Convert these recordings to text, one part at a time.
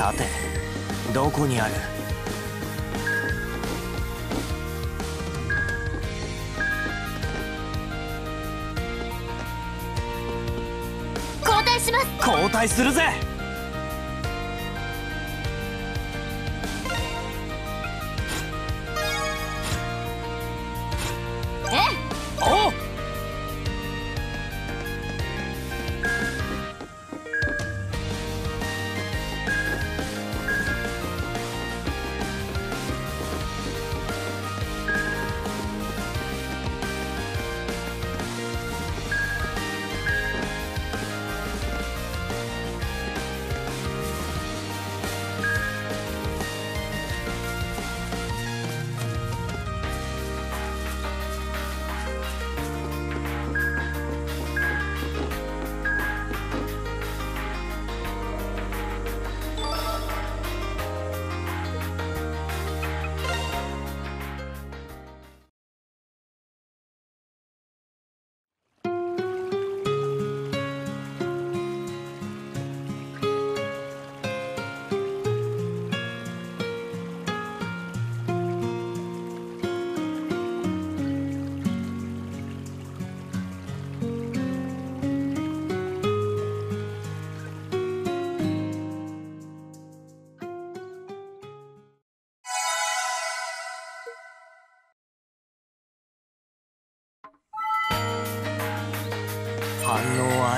さてどこにある？交代します。交代するぜ。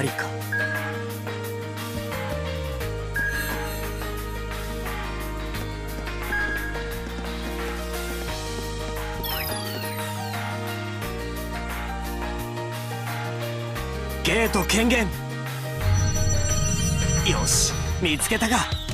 ありか。ゲート権限。よし見つけたか。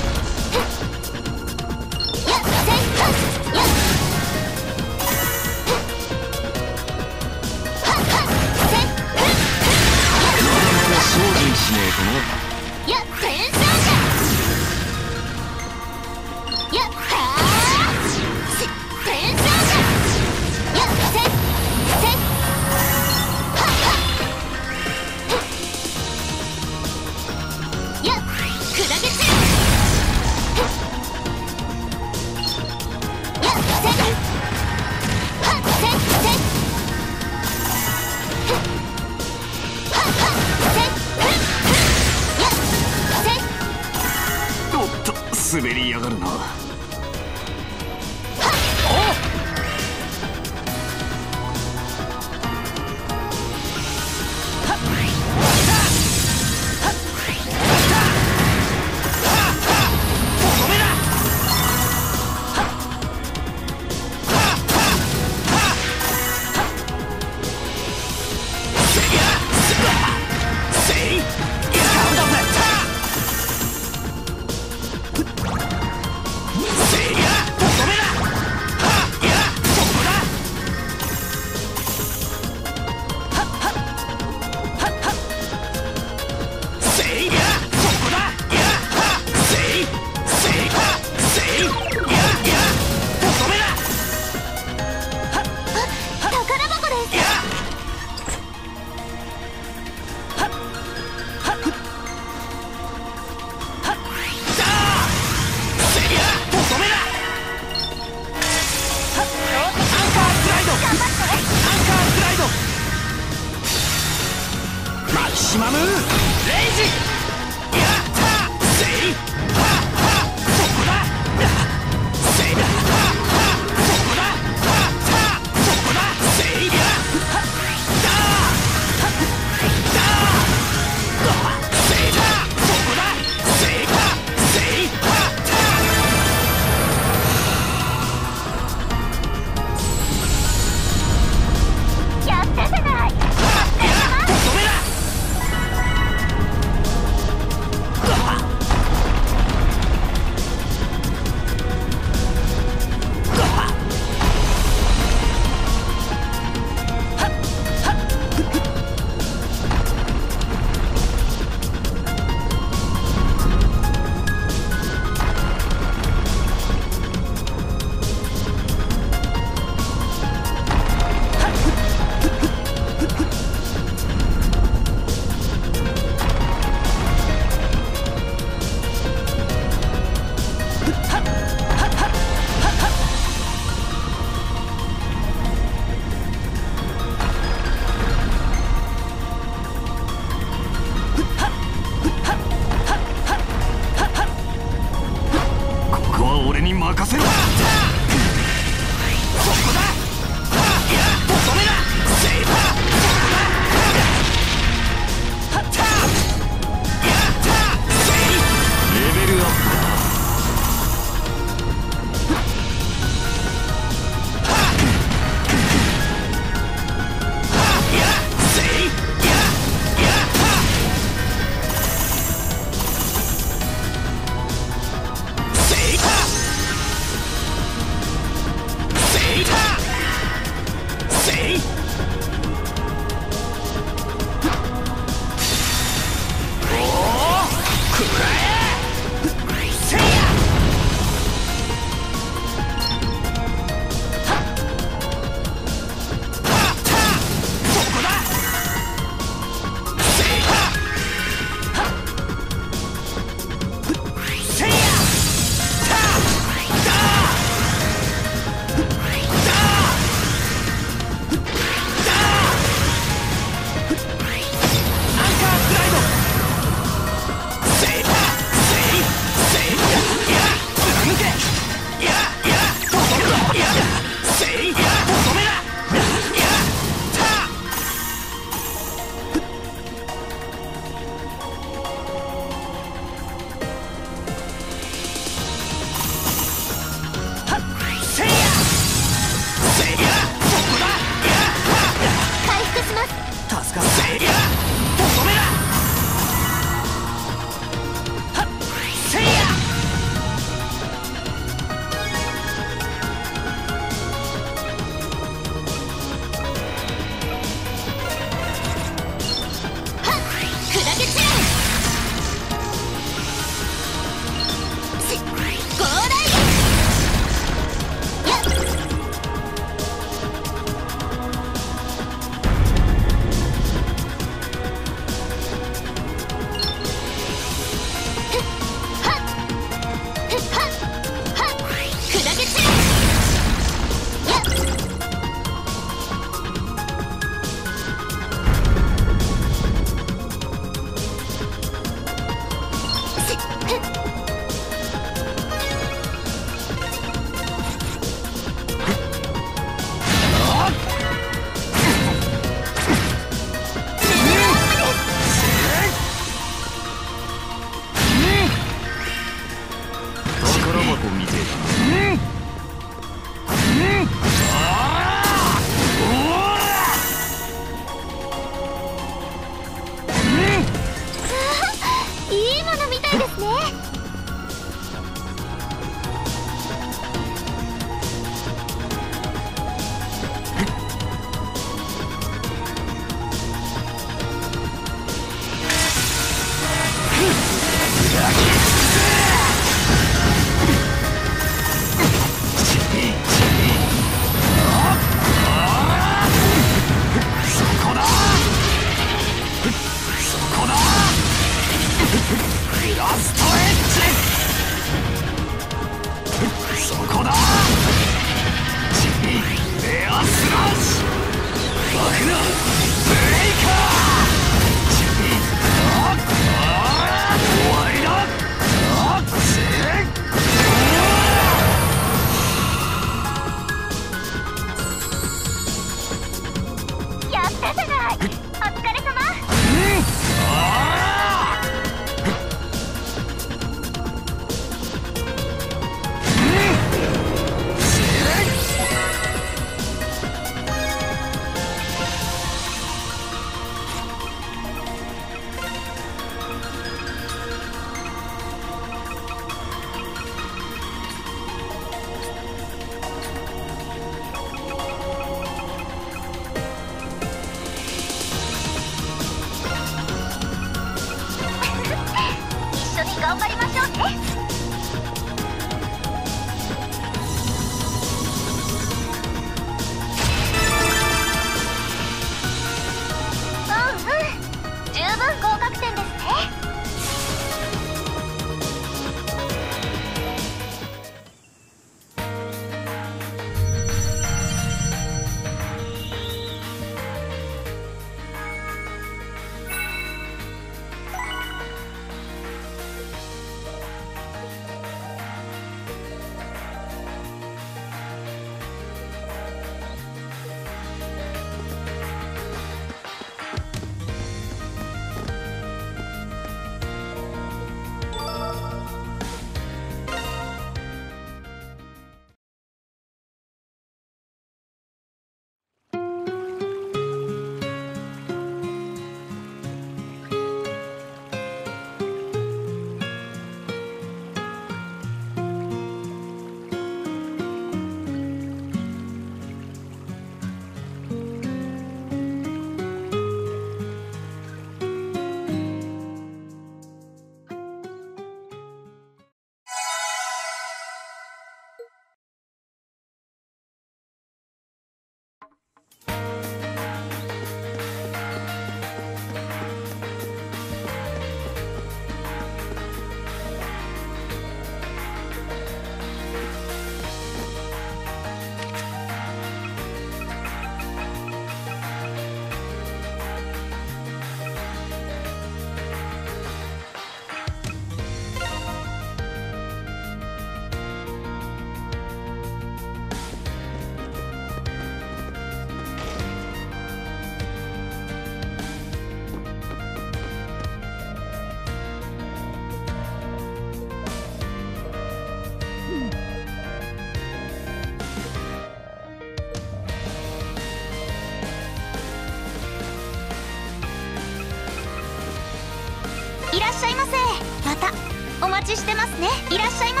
ね。いらっしゃいませ。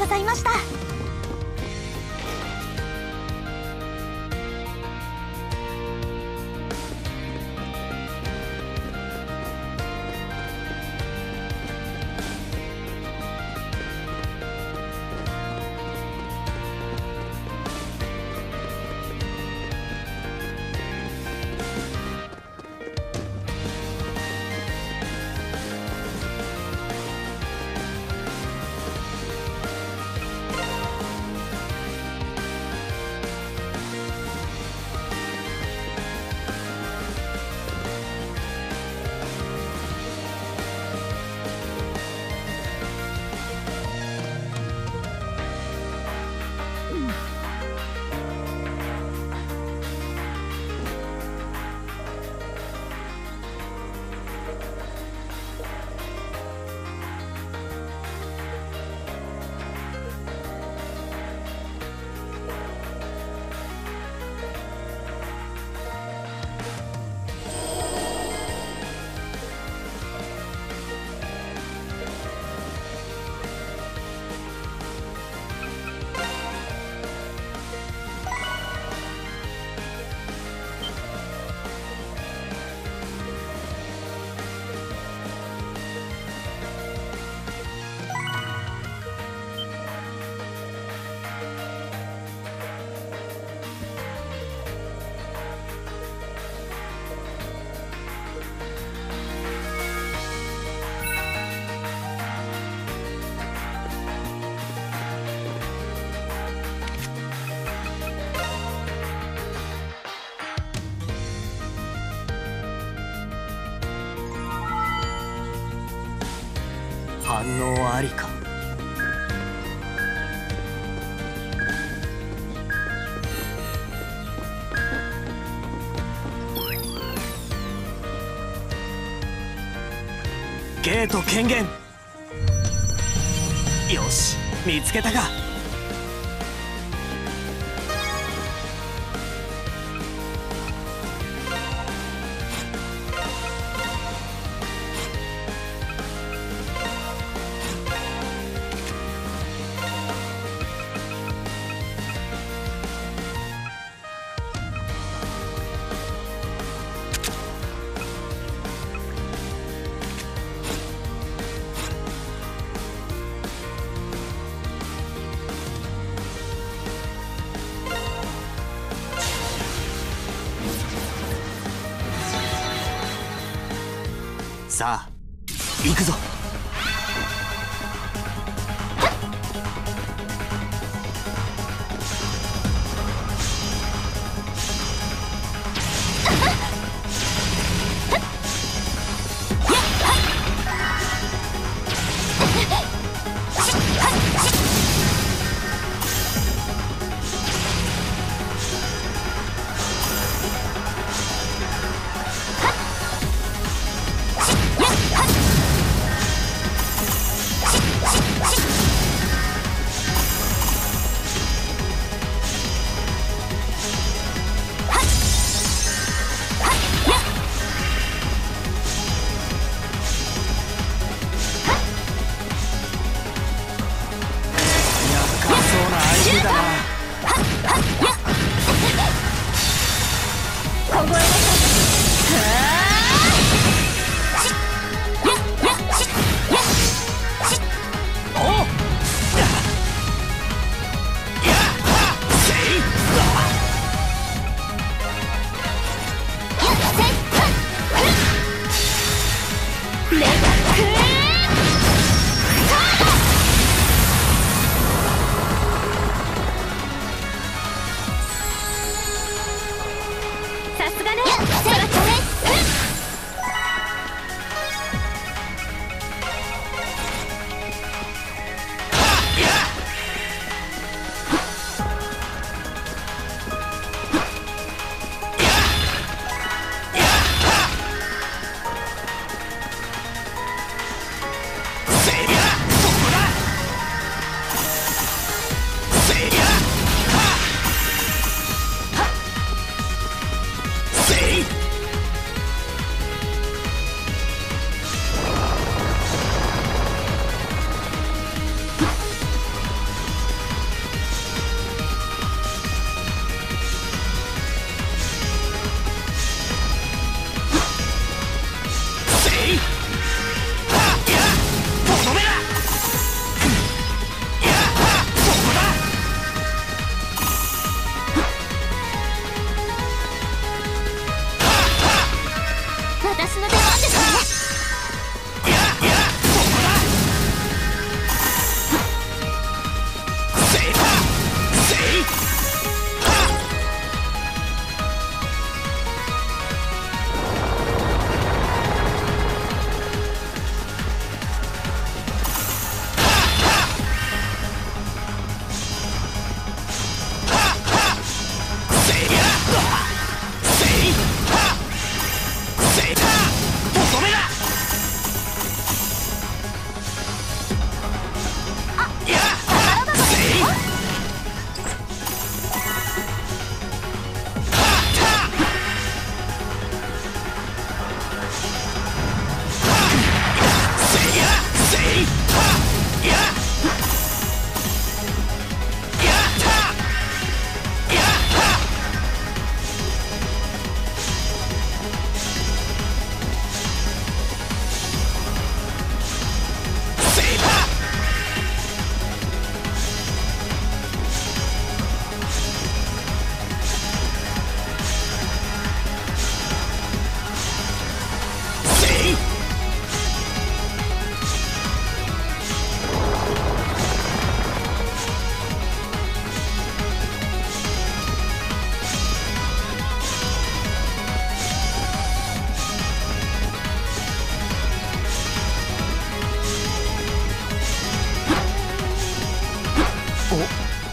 ございました。反応ありか。ゲート権限。よし見つけたか。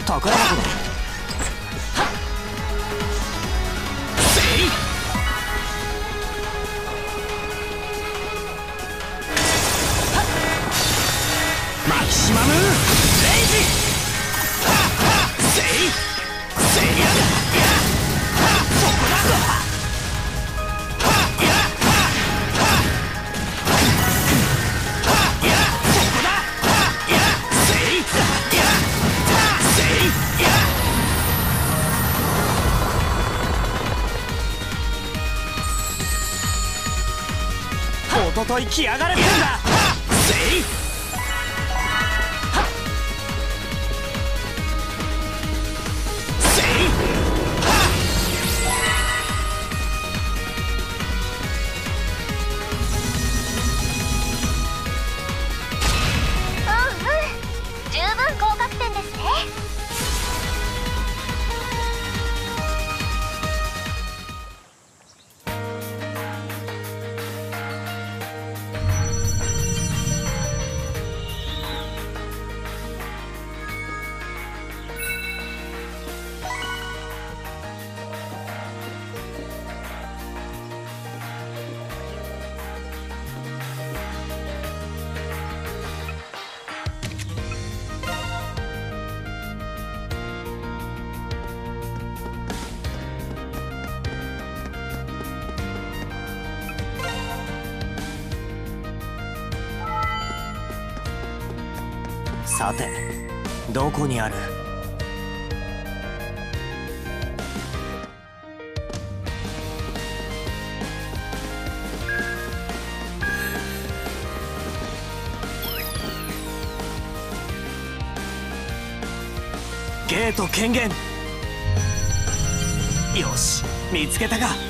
宝箱だ。来やがれ。さてどこにある？ゲート権限。よし見つけたか。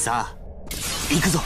さあ行くぞ。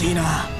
しいな。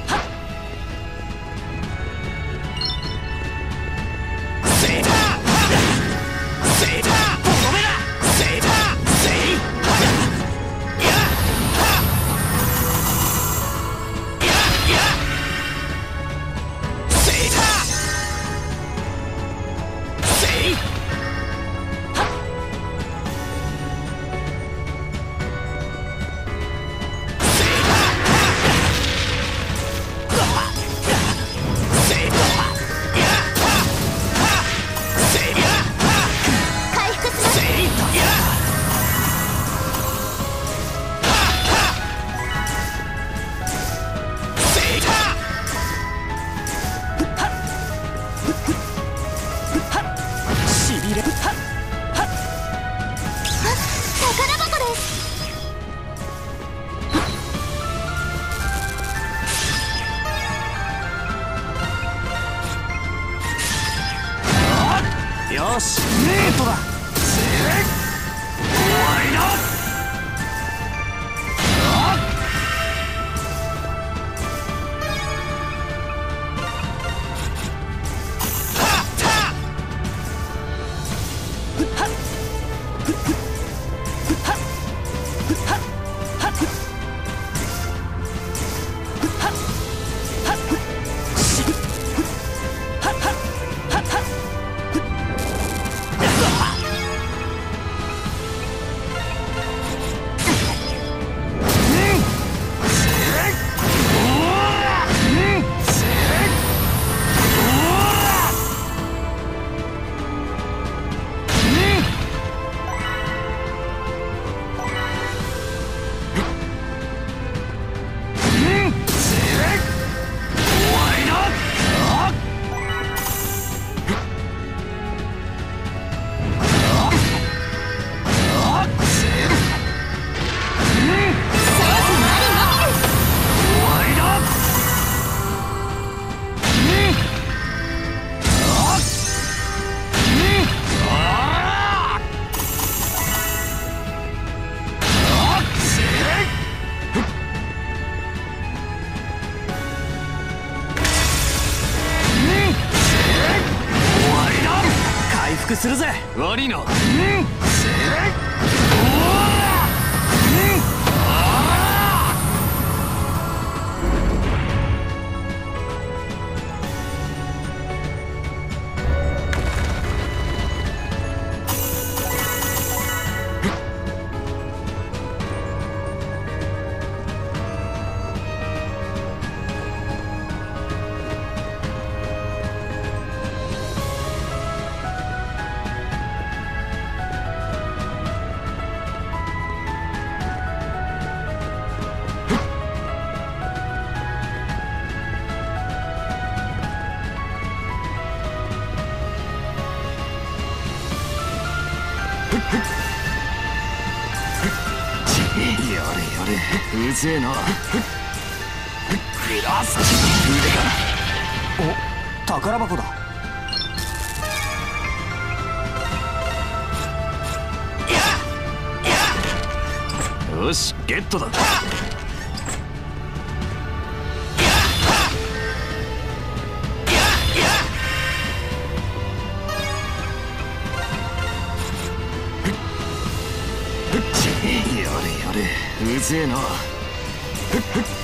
よし。メイトだ。終わりだ。せえな。グラス腕お宝箱だ。よしゲットだ。うぜえな。Hit, hit.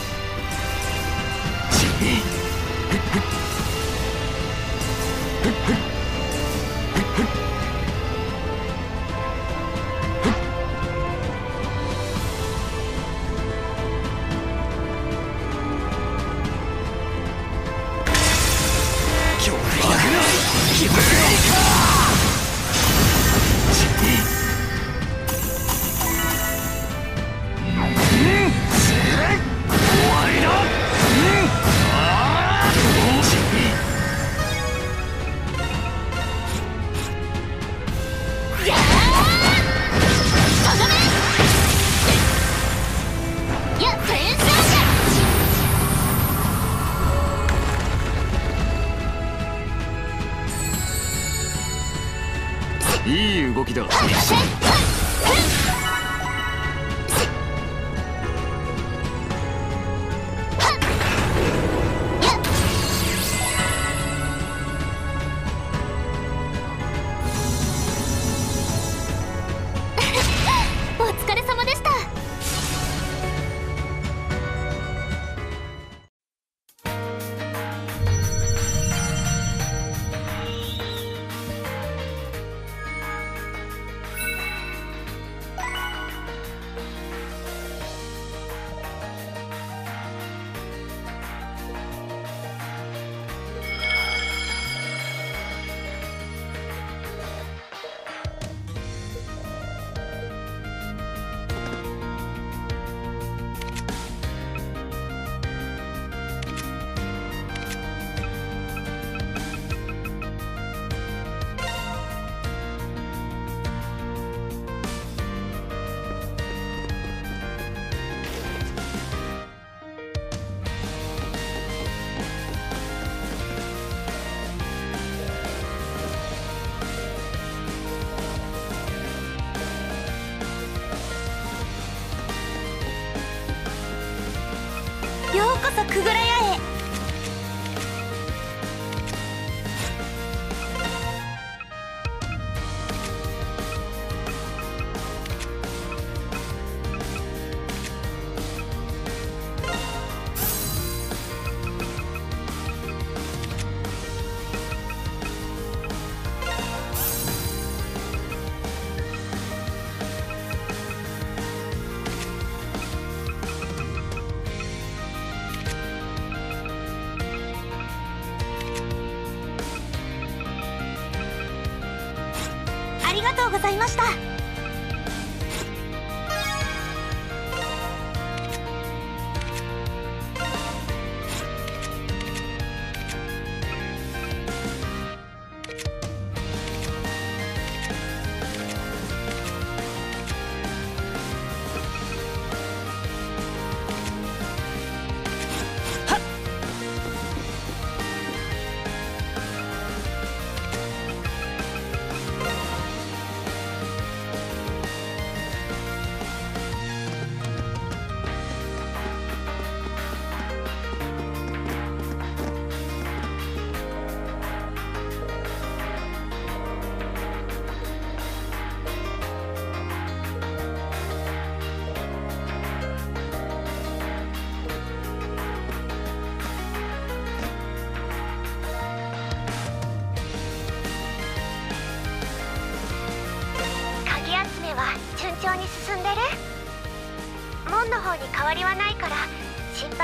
这是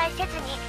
介せずに